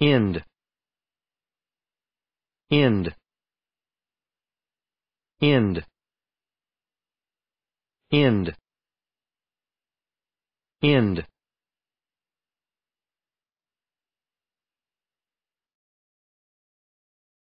end end end end end.